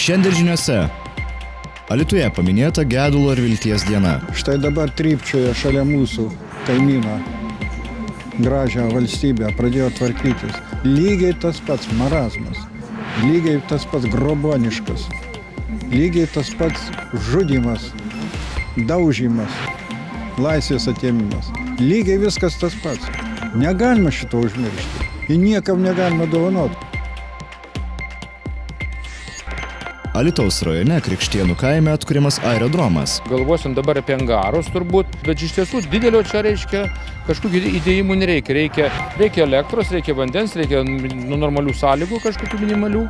Šiandien žiniuose. Alituje paminėta gedulo ir vilties diena. Štai dabar trypčioje šalia mūsų kaimyno gražią valstybę pradėjo tvarkytis. Lygiai tas pats marazmas, lygiai tas pats groboniškas, lygiai tas pats žudimas, daužimas, laisvės atėmimas. Lygiai viskas tas pats. Negalima šito užmiršti. Ir niekam negalima dovanoti. Alitaus rajone Krikštienų kaime atkuriamas aerodromas. Galvosim dabar apie angarus turbūt, bet iš tiesų didelio čia reiškia kažkokių įdėjimų nereikia. Reikia, reikia elektros, reikia vandens, reikia nu, normalių sąlygų kažkokių minimalių.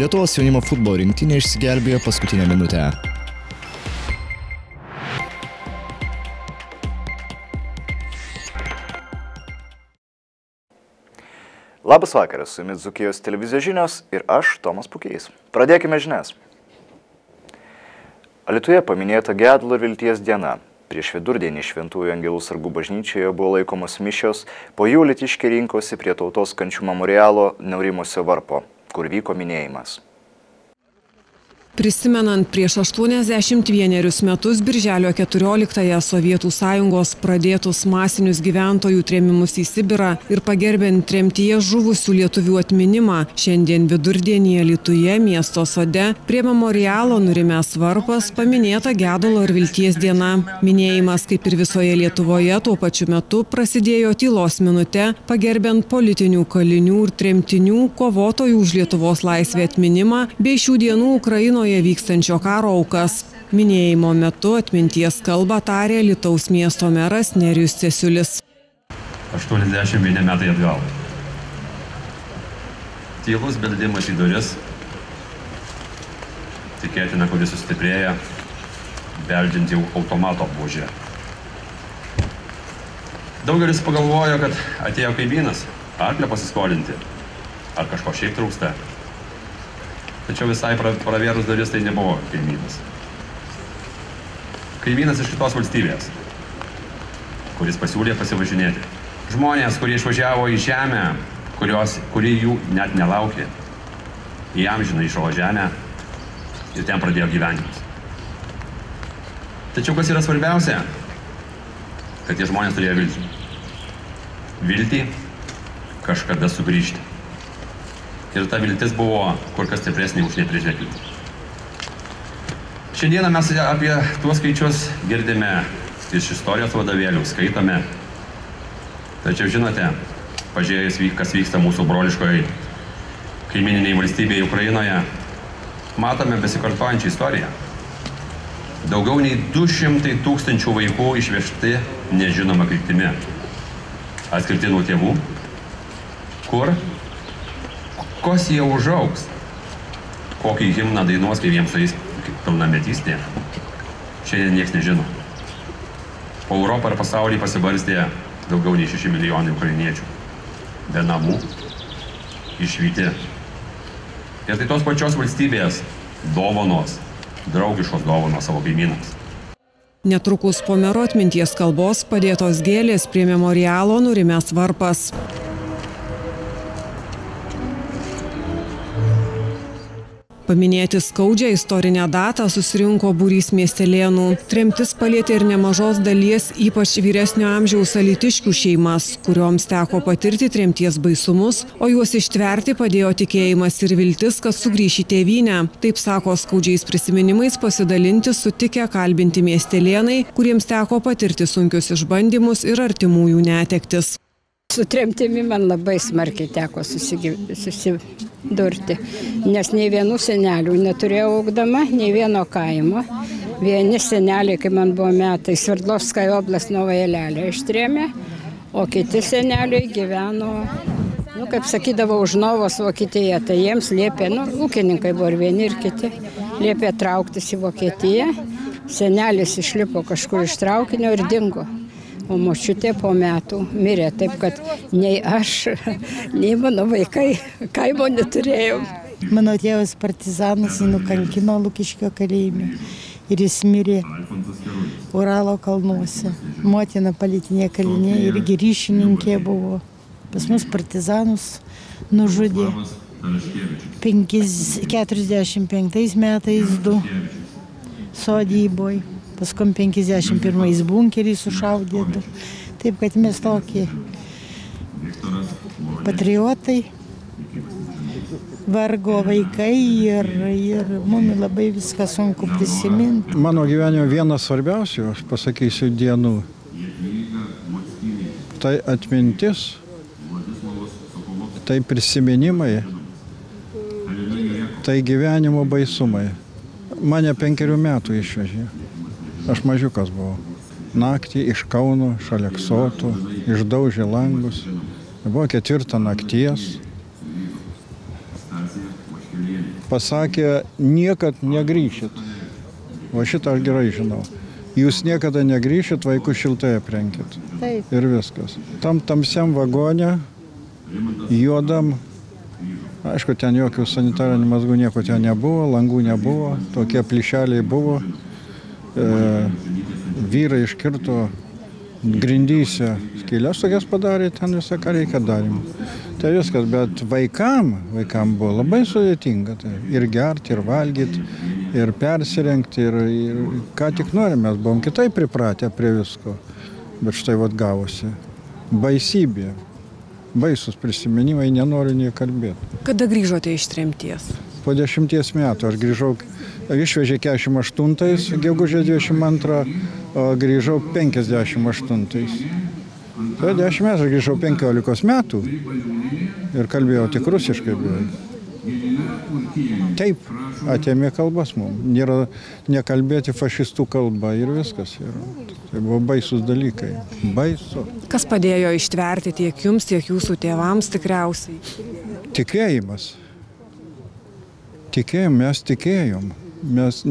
Lietuvos jaunimo futbolo rinktinė išsigelbėjo paskutinę minutę. Labas vakaras, su jumis Zukijos televizijos žinios ir aš, Tomas Pukiais. Pradėkime žinias. Alituje paminėta Gedulo ir Vilties diena. Prieš vidurdienį Šventųjų Angelų sargų bažnyčioje buvo laikomos mišios, po jų litiškiai rinkosi prie tautos kančių memorialo Neurimusio varpo, kur vyko minėjimas. Prisimenant prieš 81 metus Birželio 14-ąją Sovietų sąjungos pradėtus masinius gyventojų trėmimus į Sibirą ir pagerbent tremtyje žuvusių lietuvių atminimą, šiandien vidurdienyje Lietuje miesto sode prie memorialo nurimęs varpas paminėta Gedulo ir Vilties diena. Minėjimas, kaip ir visoje Lietuvoje, tuo pačiu metu prasidėjo tylos minute, pagerbent politinių kalinių ir tremtinių kovotojų už Lietuvos laisvę atminimą bei šių dienų Ukrainoje Ukrainoje vykstančio karo aukas. Minėjimo metu atminties kalbą tarė Lietuvos miesto meras Nerius Cesiulis. 81 metai atgal. Tylus beldimas į duris. Tikėtina, kad jis sustiprėja, beldžiant jau automato bužę. Daugelis pagalvojo, kad atėjo kaimynas, arklę pasiskolinti, ar kažko šiaip trūksta. Tačiau visai pravėrus duris tai nebuvo kaimynas. Kaimynas iš kitos valstybės, kuris pasiūlė pasivažinėti. Žmonės, kurie išvažiavo į žemę, kurios, kuri jų net nelaukė, į amžiną išovo žemę ir ten pradėjo gyvenimus. Tačiau kas yra svarbiausia, kad tie žmonės turėjo viltį. Viltį kažkada sugrįžti ir ta viltis buvo kur kas stipresnė už neprižvelgimą. Šiandieną mes apie tuos skaičius girdime iš istorijos vadovėlių, skaitome. Tačiau žinote, pažiūrėjus, kas vyksta mūsų broliškoje kaimininiai valstybėje Ukrainoje, matome besikartojančią istoriją. Daugiau nei 200 tūkstančių vaikų išvežti nežinoma kryptimi. Atskirti nuo tėvų. Kur? Kos jie užaugs, kokį himną dainuos, kai jiems sueis pilnametystė, šiandien niekas nežino. Po Europą ir pasaulį pasibarstė daugiau nei 6 milijonai ukrainiečių. Be namų, išvykti. Ir tai tos pačios valstybės dovanos, draugiškos dovanos savo kaimynams. Netrukus po mero atminties kalbos padėtos gėlės prie memorialo nurimęs varpas. Paminėti skaudžią istorinę datą susirinko būrys miestelėnų. Tremtis palėtė ir nemažos dalies, ypač vyresnio amžiaus alitiškių šeimas, kurioms teko patirti tremties baisumus, o juos ištverti padėjo tikėjimas ir viltis, kad sugrįš į tėvynę. Taip sako skaudžiais prisiminimais pasidalinti sutikę kalbinti miestelėnai, kuriems teko patirti sunkius išbandymus ir artimųjų netektis. Su tremtimi man labai smarkiai teko susidurti, nes nei vienų senelių neturėjau augdama, nei vieno kaimo. Vieni seneliai, kai man buvo metai, Sverdlovskai oblas Novajelelė ištrėmė, o kiti seneliai gyveno, nu, kaip sakydavo, už Novos Vokietiją. Tai jiems liepė, nu, ūkininkai buvo ir vieni ir kiti, liepė trauktis į Vokietiją. Senelis išlipo kažkur iš traukinio ir dingo o močiutė po metų mirė. Taip kad nei aš, nei mano vaikai kaimo neturėjom. Mano tėvas partizanas jį nukankino Lukiškio kalėjime ir jis mirė Uralo kalnuose. Motina politinė kalinė irgi ryšininkė buvo. Pas mus partizanus nužudė Penkis, 45 metais du sodyboj, paskui 51 bunkerį sušaudė. Taip kad mes tokie patriotai, vargo vaikai ir, ir mums labai viską sunku prisiminti. Mano gyvenime vienas svarbiausių, aš pasakysiu, dienų. Tai atmintis, tai prisiminimai, tai gyvenimo baisumai. Mane penkerių metų išvežė. Aš mažiukas buvau. Naktį iš Kauno, šalia Ksotų, išdaužė langus. Buvo ketvirta nakties. Pasakė, niekad negrįšit. O šitą aš gerai žinau. Jūs niekada negrįšit, vaikų šiltai aprenkit. Taip. Ir viskas. Tam tamsiam vagone, juodam, aišku, ten jokių sanitarinių mazgų nieko ten nebuvo, langų nebuvo, tokie plyšeliai buvo. E, vyrai iškirto grindyse skylės tokias padarė, ten visą ką reikia darim. Tai viskas, bet vaikam, vaikam buvo labai sudėtinga. Tai ir gerti, ir valgyti, ir persirengti, ir, ir ką tik norim, mes buvom kitaip pripratę prie visko. Bet štai vad gavosi. Baisybė. Baisus prisiminimai, nenoriu nie kalbėti. Kada grįžote iš tremties? Po dešimties metų aš grįžau, išvežė 48, gegužės 22, o grįžau 58. Tai 10 metų, aš grįžau 15 metų ir kalbėjau tik rusiškai beveik. Taip, atėmė kalbas mums. Nėra nekalbėti fašistų kalba ir viskas. Yra. Tai buvo baisus dalykai. Baisu. Kas padėjo ištverti tiek jums, tiek jūsų tėvams tikriausiai? Tikėjimas. Tikėjom, mes tikėjom. Mes,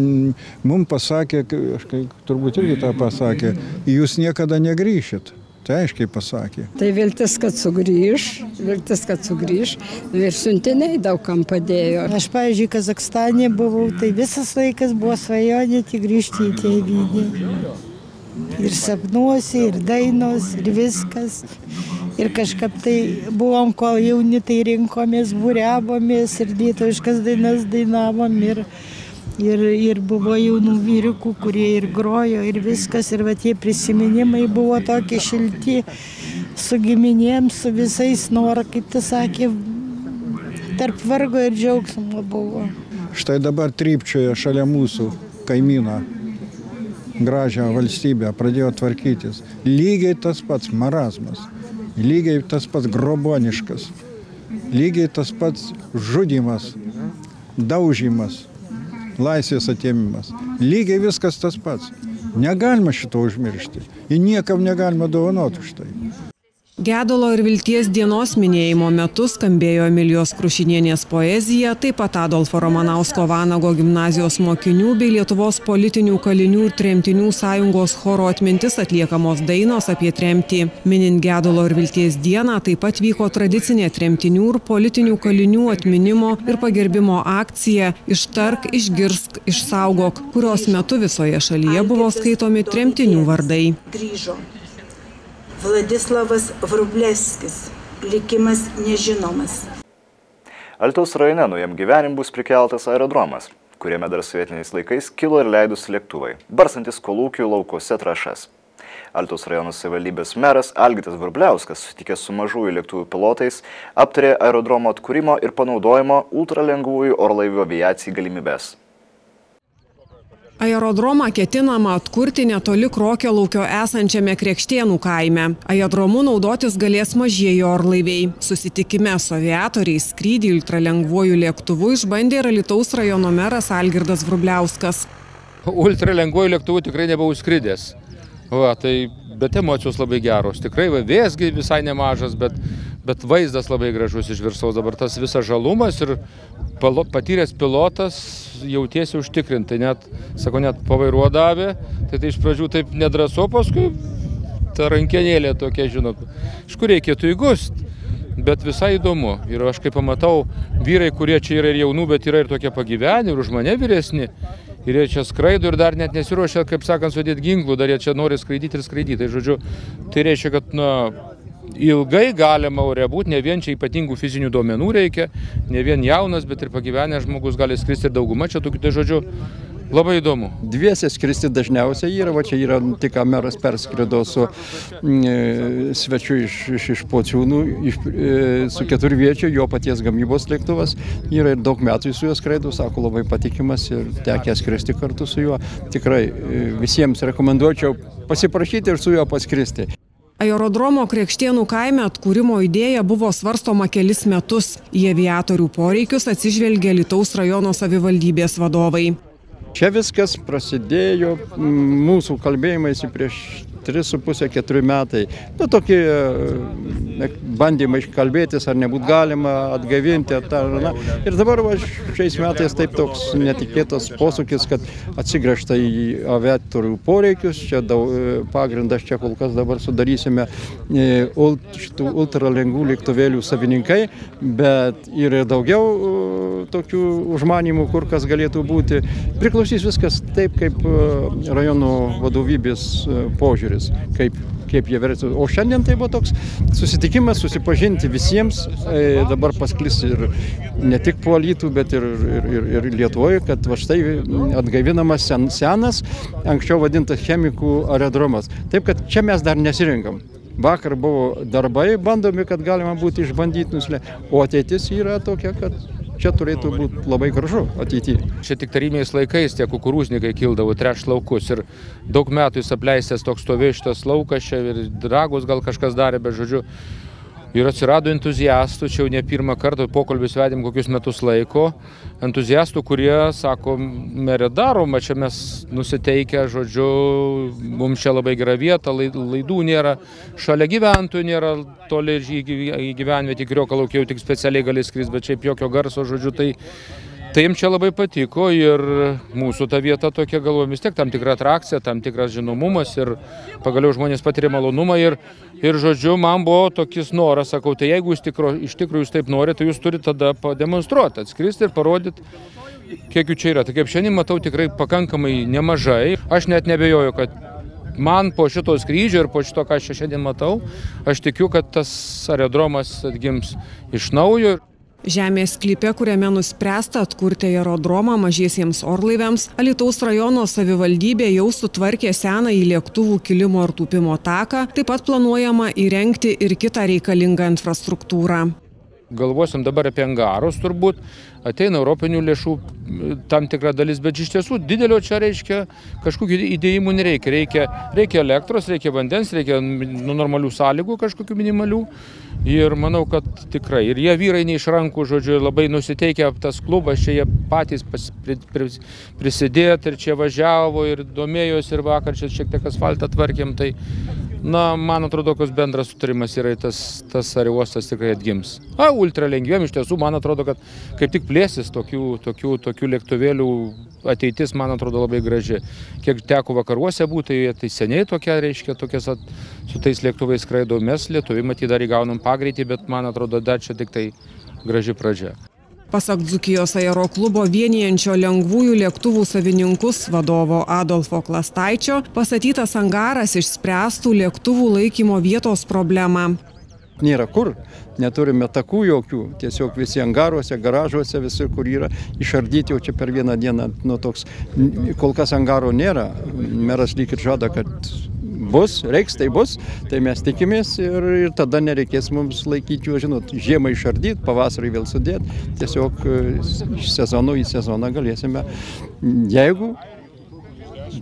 mums pasakė, aš kai, turbūt irgi tą pasakė, jūs niekada negryšit. Tai aiškiai pasakė. Tai viltis, kad sugrįž, viltis, kad sugrįž ir siuntiniai daugam padėjo. Aš, pavyzdžiui, Kazakstane buvau, tai visas laikas buvo svajonė tik grįžti į tėvynį. Ir sapnuosi, ir dainos, ir viskas. Ir kažkaip tai buvom, kol jauni, tai rinkomės, būriavomės ir lietuviškas dainas dainavom. Ir, ir, ir buvo jaunų vyrukų, kurie ir grojo, ir viskas. Ir va tie prisiminimai buvo tokie šilti su giminėm, su visais norą, kaip tu sakė, tarp vargo ir džiaugsmo buvo. Štai dabar trypčioje šalia mūsų kaimyną gražią valstybę, pradėjo tvarkytis. Lygiai tas pats marazmas, lygiai tas pats groboniškas, lygiai tas pats žudimas, daužimas, laisvės atėmimas. Lygiai viskas tas pats. Negalima šito užmiršti. Ir niekam negalima dovanoti už tai. Gedulo ir vilties dienos minėjimo metu skambėjo Emilijos Krušinienės poezija, taip pat Adolfo Romanausko Vanago gimnazijos mokinių bei Lietuvos politinių kalinių ir tremtinių sąjungos choro atmintis atliekamos dainos apie tremtį. Minint Gedulo ir vilties dieną taip pat vyko tradicinė tremtinių ir politinių kalinių atminimo ir pagerbimo akcija Ištark, išgirsk, išsaugok, kurios metu visoje šalyje buvo skaitomi tremtinių vardai. Grįžo. Vladislavas Vrublevskis. Likimas nežinomas. Altos rajone naujam gyvenim bus prikeltas aerodromas, kuriame dar sovietiniais laikais kilo ir leidus lėktuvai, barsantis kolūkių laukose trašas. Altos rajono savivaldybės meras Algitas Vrubliauskas, sutikęs su mažųjų lėktuvų pilotais, aptarė aerodromo atkūrimo ir panaudojimo ultralengvųjų orlaivių aviacijai galimybės. Aerodromą ketinama atkurti netoli Krokio laukio esančiame Krekštienų kaime. Aerodromu naudotis galės mažieji orlaiviai. Susitikime su aviatoriais skrydį ultralengvuoju lėktuvu išbandė ir Alitaus rajono meras Algirdas Vrubliauskas. Ultralengvuoju lėktuvu tikrai nebuvau skridęs. Va, tai, bet emocijos labai geros. Tikrai va, vėsgi visai nemažas, bet, bet vaizdas labai gražus iš viršaus. Dabar tas visas žalumas ir palo, patyręs pilotas jautiesi užtikrintai. Net, sako, net pavairuodavė, tai, tai iš pradžių taip nedrasu, paskui ta rankenėlė tokia, žinot, iš kur reikėtų įgust. Bet visai įdomu. Ir aš kaip pamatau, vyrai, kurie čia yra ir jaunų, bet yra ir tokie pagyveni, ir už mane vyresni. Ir jie čia skraido ir dar net nesiruošia, kaip sakant, sudėti ginklų, dar jie čia nori skraidyti ir skraidyti. Tai žodžiu, tai reiškia, kad na, ilgai galima ore būti, ne vien čia ypatingų fizinių duomenų reikia, ne vien jaunas, bet ir pagyvenęs žmogus gali skristi ir dauguma čia tokių, tai žodžiu, labai įdomu. Dviese skristi dažniausiai yra, va čia yra tik meras perskrido su mm, svečiu iš, iš, iš pociūnų, iš, e, su keturviečiu, jo paties gamybos lėktuvas. Yra ir daug metų su juo skraido, sako, labai patikimas ir tekė skristi kartu su juo. Tikrai e, visiems rekomenduočiau pasiprašyti ir su juo paskristi. Aerodromo Krekštienų kaime atkūrimo idėja buvo svarstoma kelis metus. Į aviatorių poreikius atsižvelgia Lietuvos rajono savivaldybės vadovai. Čia viskas prasidėjo mūsų kalbėjimais prieš 3,5-4 metai. Nu, tokie e, bandymai kalbėtis, ar nebūtų galima atgaivinti. Ar, na. Ir dabar va, šiais metais taip toks netikėtas posūkis, kad atsigręžta į aviatorių poreikius. Čia daug, e, pagrindas čia kol kas dabar sudarysime e, šitų ultralengvų lėktuvėlių savininkai, bet yra daugiau tokių užmanimų, kur kas galėtų būti. Priklausys viskas taip, kaip rajono vadovybės požiūrį požiūris, kaip, kaip jie vertina. O šiandien tai buvo toks susitikimas, susipažinti visiems, e, dabar pasklis ir ne tik po Lytų, bet ir, ir, ir, ir Lietuvoje, kad va štai atgaivinamas sen, senas, anksčiau vadintas chemikų aerodromas. Taip, kad čia mes dar nesirinkam. Vakar buvo darbai bandomi, kad galima būti išbandyti nuslė, o ateitis yra tokia, kad čia turėtų būti labai gražu ateityje. Čia tik tarybiniais laikais tie kukurūznikai kildavo treš laukus ir daug metų jis apleistas toks stovėjo šitas laukas čia ir dragus gal kažkas darė, bet žodžiu, Ir atsirado entuziastų, čia jau ne pirmą kartą pokalbis vedėm kokius metus laiko, entuziastų, kurie sako, merė daroma, čia mes nusiteikę, žodžiu, mums čia labai gera vieta, laidų nėra, šalia gyventojų nėra, toli į gyvenvietį, kurio kalaukiau tik specialiai gali skris, bet šiaip jokio garso, žodžiu, tai Tai jiems čia labai patiko ir mūsų ta vieta tokia galvoju vis tiek tam tikra atrakcija, tam tikras žinomumas ir pagaliau žmonės patiria malonumą ir, ir žodžiu, man buvo tokis noras, sakau, tai jeigu jūs tikro, iš tikrųjų jūs taip norite, tai jūs turite tada pademonstruoti, atskristi ir parodyti, kiek jų čia yra. Tai kaip šiandien matau tikrai pakankamai nemažai. Aš net nebejoju, kad man po šito skrydžio ir po šito, ką aš šiandien matau, aš tikiu, kad tas aerodromas atgims iš naujo. Žemės sklype, kuriame nuspręsta atkurti aerodromą mažiesiems orlaiviams, Alitaus rajono savivaldybė jau sutvarkė seną į lėktuvų kilimo ir tūpimo taką, taip pat planuojama įrengti ir kitą reikalingą infrastruktūrą galvosim dabar apie angarus turbūt, ateina europinių lėšų tam tikra dalis, bet iš tiesų didelio čia reiškia kažkokių įdėjimų nereikia. Reikia, reikia elektros, reikia vandens, reikia nu, normalių sąlygų kažkokių minimalių. Ir manau, kad tikrai. Ir jie vyrai nei iš rankų, žodžiu, labai nusiteikę tas klubas, čia jie patys pas, pri, pri, prisidėti ir čia važiavo ir domėjosi ir vakar čia šiek tiek asfaltą tvarkėm. Tai Na, man atrodo, koks bendras sutarimas yra tas, tas aerouostas tikrai atgims. A, ultra lengviem iš tiesų, man atrodo, kad kaip tik plėsis tokių, tokių, tokių lėktuvėlių ateitis, man atrodo, labai graži. Kiek teko vakaruose būti, tai, seniai tokia, reiškia, tokias at, su tais lėktuvais skraido mes, lietuviai, matyt, dar įgaunam pagreitį, bet man atrodo, dar čia tik tai graži pradžia. Pasak Dzukijos aeroklubo vienijančio lengvųjų lėktuvų savininkus vadovo Adolfo Klastaičio, pastatytas angaras išspręstų lėktuvų laikymo vietos problemą. Nėra kur, neturime takų jokių, tiesiog visi angaruose, garažuose, visur, kur yra išardyti, jau čia per vieną dieną, nu toks, kol kas angaro nėra, meras lyg ir žada, kad bus, reiks, tai bus, tai mes tikimės ir, ir tada nereikės mums laikyti jų, žinot, žiemą išardyti, pavasarį vėl sudėti, tiesiog e, iš sezono į sezoną galėsime, jeigu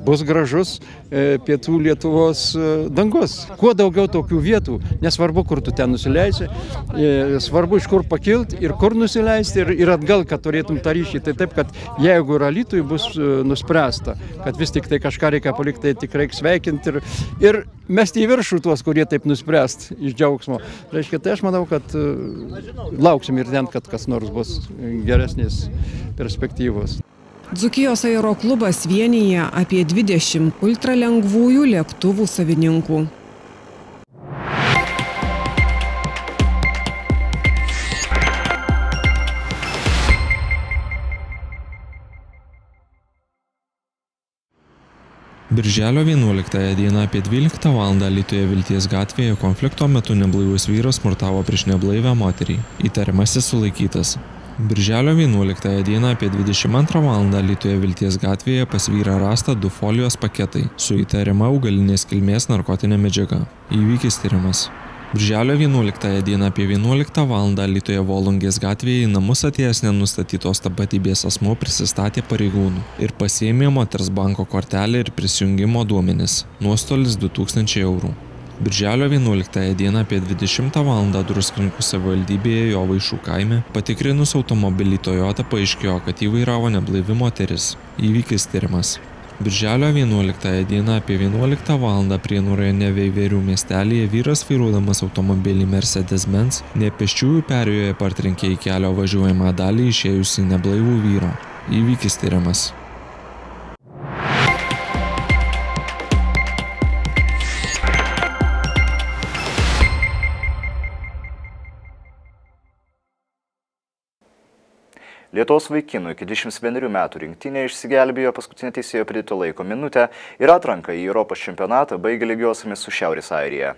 bus gražus e, pietų Lietuvos e, dangus. Kuo daugiau tokių vietų, nesvarbu, kur tu ten nusileisi, e, svarbu iš kur pakilti ir kur nusileisti ir, ir atgal, kad turėtum tą ryšį. Tai taip, kad jeigu ir alytui bus nuspręsta, kad vis tik tai kažką reikia palikti, tai tikrai reikia sveikinti ir, ir mesti į viršų tuos, kurie taip nuspręst iš džiaugsmo. Reiškia, tai aš manau, kad lauksim ir ten, kad kas nors bus geresnės perspektyvos. Dzukijos aeroklubas vienyje apie 20 ultralengvųjų lėktuvų savininkų. Birželio 11 dieną apie 12 val. Lietuvoje Vilties gatvėje konflikto metu neblaivus vyras smurtavo prieš neblaivę moterį. Įtariamasis sulaikytas. Birželio 11 dieną apie 22 val. Lietuvoje Vilties gatvėje pas vyrą rasta du folijos paketai su įtariama augalinės kilmės narkotinė medžiaga. Įvykis tyrimas. Birželio 11 dieną apie 11 val. Lietuvoje Volungės gatvėje į namus atėjęs nenustatytos tapatybės asmo prisistatė pareigūnų ir pasėmė moters banko kortelę ir prisijungimo duomenis. Nuostolis 2000 eurų. Birželio 11 dieną apie 20 val. Druskininkų savivaldybėje jo vaišų kaime patikrinus automobilį Toyota paaiškėjo, kad jį vairavo neblaivi moteris. Įvykis tyrimas. Birželio 11 dieną apie 11 val. Prienų rajone Veiverių miestelėje vyras vairuodamas automobilį Mercedes-Benz nepėsčiųjų perėjoje partrenkė į kelio važiuojamą dalį išėjusį neblaivų vyrą. Įvykis tyriamas. Lietuvos vaikinų iki 21 metų rinktinė išsigelbėjo paskutinę teisėjo pridėto laiko minutę ir atranką į Europos čempionatą baigė lygiosiamis su Šiaurės Airija.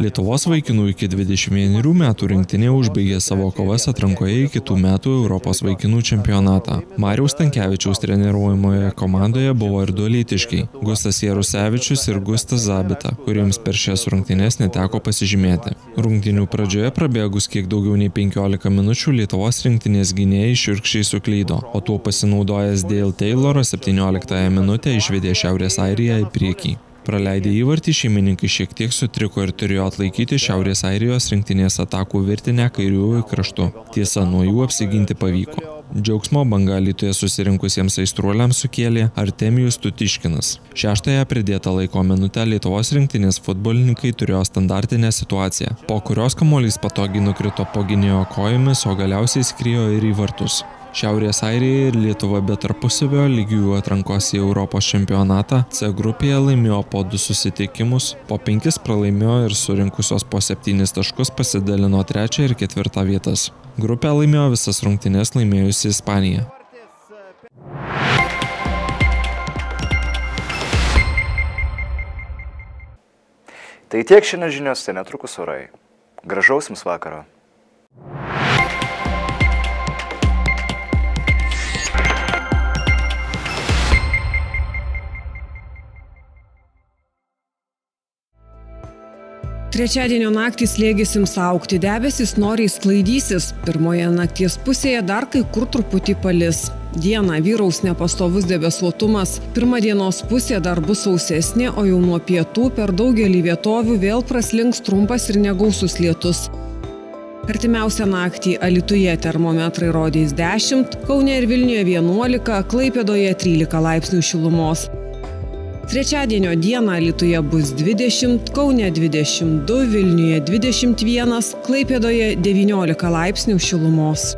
Lietuvos vaikinų iki 21 metų rinktinė užbaigė savo kovas atrankoje į kitų metų Europos vaikinų čempionatą. Mariaus Tankievičiaus treniruojamoje komandoje buvo ir du lytiškiai - Gustas Jarusevičius ir Gustas Zabita, kuriems per šias rungtynes neteko pasižymėti. Rungtynių pradžioje prabėgus kiek daugiau nei 15 minučių Lietuvos rinktinės gynėjai širkščiai suklydo, o tuo pasinaudojęs Dale Tayloro 17 minutę išvedė Šiaurės Airiją į priekį. Praleidę įvartį šeimininkai šiek tiek sutriko ir turėjo atlaikyti Šiaurės Airijos rinktinės atakų virtinę kairiųjų kraštų. Tiesa, nuo jų apsiginti pavyko. Džiaugsmo banga Lietuvoje susirinkusiems aistruoliams sukėlė Artemijus Tutiškinas. Šeštąją pridėtą laiko minutę Lietuvos rinktinės futbolininkai turėjo standartinę situaciją, po kurios kamuolys patogiai nukrito po gynėjo kojomis, o galiausiai skriejo ir į vartus. Šiaurės Airija ir Lietuva be tarpusavio lygiųjų atrankos į Europos čempionatą C grupėje laimėjo po du susitikimus, po penkis pralaimėjo ir surinkusios po septynis taškus pasidalino trečią ir ketvirtą vietas. Grupę laimėjo visas rungtynes laimėjusi Ispanija. Tai tiek šiandien žiniuose netrukus orai. Gražaus jums vakaro. Trečiadienio naktį slėgis ims aukti, debesys noriai sklaidysis. Pirmoje nakties pusėje dar kai kur truputį palis. Dieną vyraus nepastovus debesuotumas. Pirmą dienos pusė dar bus sausesnė, o jau nuo pietų per daugelį vietovių vėl praslinks trumpas ir negausus lietus. Artimiausią naktį Alituje termometrai rodys 10, Kaune ir Vilniuje 11, Klaipėdoje 13 laipsnių šilumos. Trečiadienio dieną Lietuvoje bus 20, Kaune 22, Vilniuje 21, Klaipėdoje 19 laipsnių šilumos.